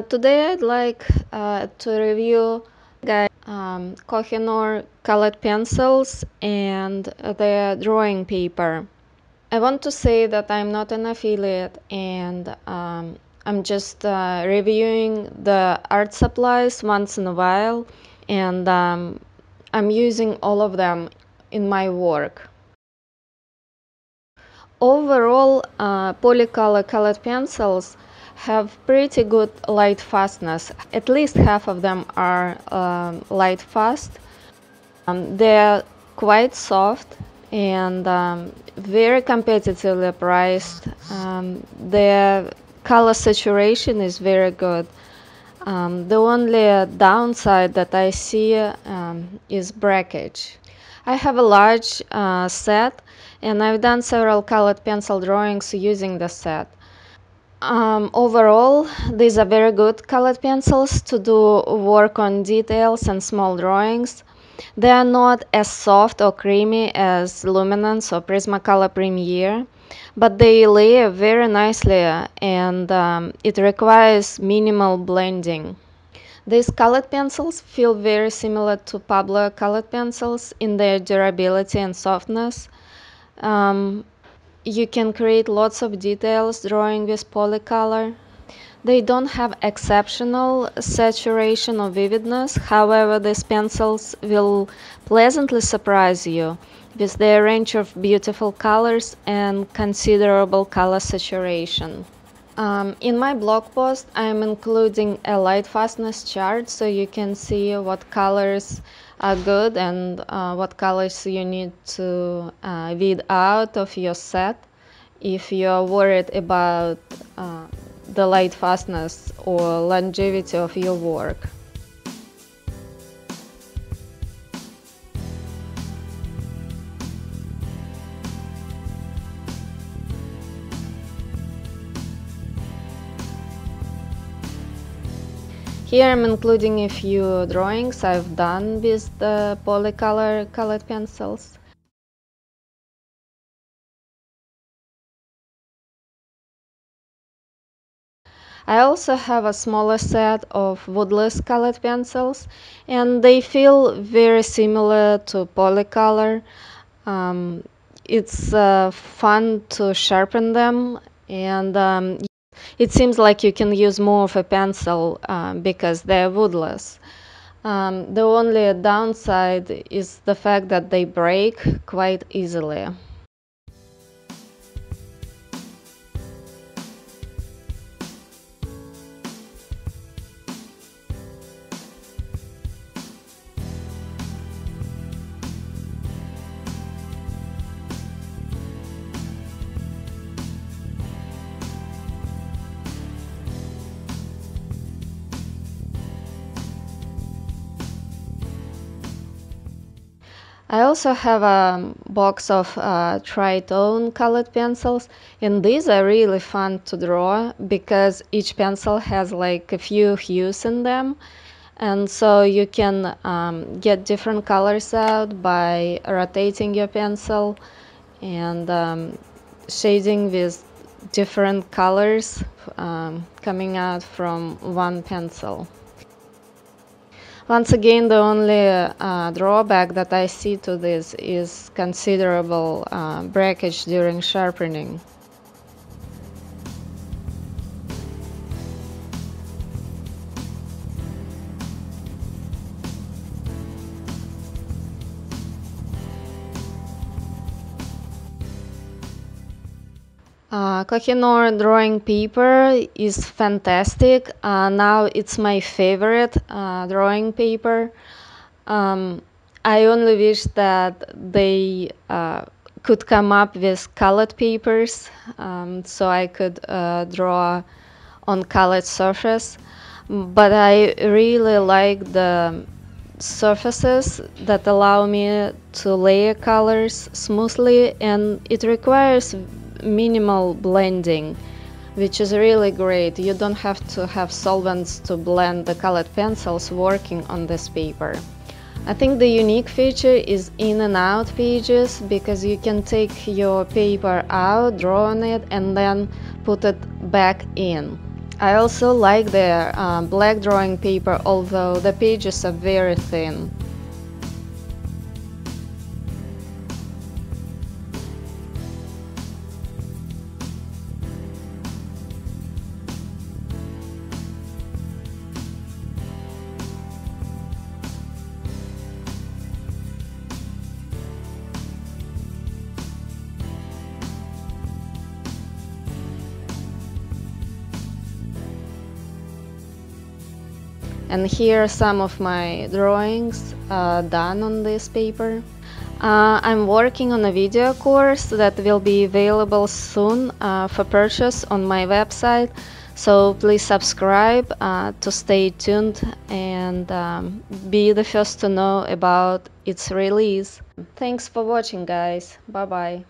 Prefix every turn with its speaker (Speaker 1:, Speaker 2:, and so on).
Speaker 1: Uh, today I'd like uh, to review um, Koh-i-Noor colored pencils and the drawing paper. I want to say that I'm not an affiliate and um, I'm just uh, reviewing the art supplies once in a while and um, I'm using all of them in my work. Overall, uh, Polycolor colored pencils have pretty good light fastness. At least half of them are um, light fast. Um, they're quite soft and um, very competitively priced. Um, their color saturation is very good. Um, the only downside that I see is breakage. I have a large uh, set and I've done several colored pencil drawings using the set. Um, overall, these are very good colored pencils to do work on details and small drawings. They are not as soft or creamy as Luminance or Prismacolor Premier, but they layer very nicely and um, it requires minimal blending. These colored pencils feel very similar to Pablo colored pencils in their durability and softness. Um, you can create lots of details drawing with polycolor. They don't have exceptional saturation or vividness, however, these pencils will pleasantly surprise you with their range of beautiful colors and considerable color saturation. Um, in my blog post, I'm including a light fastness chart so you can see what colors are good and uh, what colors you need to uh, weed out of your set if you're worried about uh, the light fastness or longevity of your work. Here I'm including a few drawings I've done with the polycolor colored pencils. I also have a smaller set of woodless colored pencils and they feel very similar to polycolor. Um, it's uh, fun to sharpen them and um, it seems like you can use more of a pencil uh, because they're woodless. Um, the only downside is the fact that they break quite easily. I also have a box of uh, tritone colored pencils and these are really fun to draw because each pencil has like a few hues in them and so you can um, get different colors out by rotating your pencil and um, shading with different colors um, coming out from one pencil. Once again, the only uh, drawback that I see to this is considerable uh, breakage during sharpening. Uh, Koh-i-Noor drawing paper is fantastic. Uh, now it's my favorite uh, drawing paper. Um, I only wish that they uh, could come up with colored papers um, so I could uh, draw on colored surface. But I really like the surfaces that allow me to layer colors smoothly and it requires minimal blending which is really great. You don't have to have solvents to blend the colored pencils working on this paper. I think the unique feature is in and out pages because you can take your paper out, draw on it and then put it back in. I also like the uh, black drawing paper although the pages are very thin. And here are some of my drawings uh, done on this paper. Uh, I'm working on a video course that will be available soon uh, for purchase on my website so please subscribe uh, to stay tuned and um, be the first to know about its release. Thanks for watching guys, bye bye.